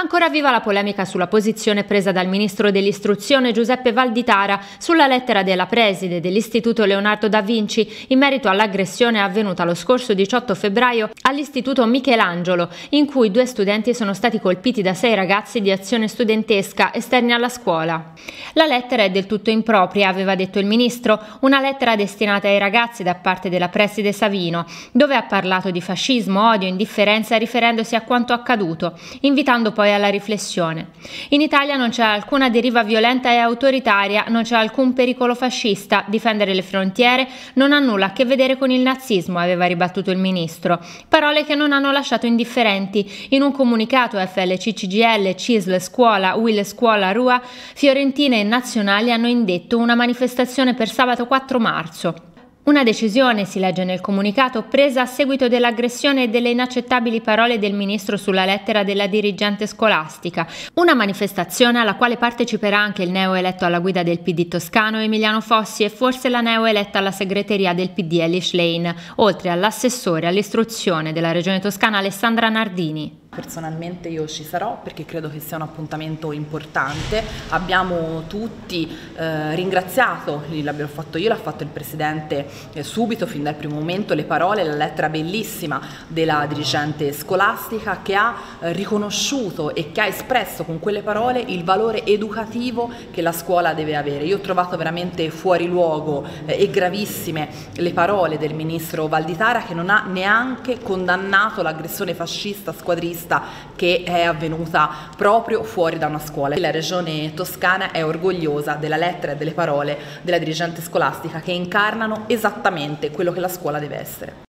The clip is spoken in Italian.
Ancora viva la polemica sulla posizione presa dal ministro dell'istruzione Giuseppe Valditara sulla lettera della preside dell'Istituto Leonardo da Vinci in merito all'aggressione avvenuta lo scorso 18 febbraio all'Istituto Michelangelo, in cui due studenti sono stati colpiti da sei ragazzi di azione studentesca esterni alla scuola. La lettera è del tutto impropria, aveva detto il ministro, una lettera destinata ai ragazzi da parte della preside Savino, dove ha parlato di fascismo, odio, indifferenza riferendosi a quanto accaduto, invitando poi poi alla riflessione. In Italia non c'è alcuna deriva violenta e autoritaria, non c'è alcun pericolo fascista, difendere le frontiere non ha nulla a che vedere con il nazismo, aveva ribattuto il ministro. Parole che non hanno lasciato indifferenti. In un comunicato FLC CGL, CISL, Scuola, Will Scuola, Rua, Fiorentina e Nazionali hanno indetto una manifestazione per sabato 4 marzo. Una decisione, si legge nel comunicato, presa a seguito dell'aggressione e delle inaccettabili parole del ministro sulla lettera della dirigente scolastica. Una manifestazione alla quale parteciperà anche il neo eletto alla guida del PD toscano Emiliano Fossi e forse la neo eletta alla segreteria del PD Elish Lane, oltre all'assessore all'istruzione della regione toscana Alessandra Nardini. Personalmente io ci sarò perché credo che sia un appuntamento importante. Abbiamo tutti eh, ringraziato, l'abbiamo fatto io, l'ha fatto il Presidente eh, subito, fin dal primo momento, le parole, la lettera bellissima della dirigente scolastica che ha eh, riconosciuto e che ha espresso con quelle parole il valore educativo che la scuola deve avere. Io ho trovato veramente fuori luogo eh, e gravissime le parole del Ministro Valditara che non ha neanche condannato l'aggressione fascista squadrista vista che è avvenuta proprio fuori da una scuola. La regione toscana è orgogliosa della lettera e delle parole della dirigente scolastica che incarnano esattamente quello che la scuola deve essere.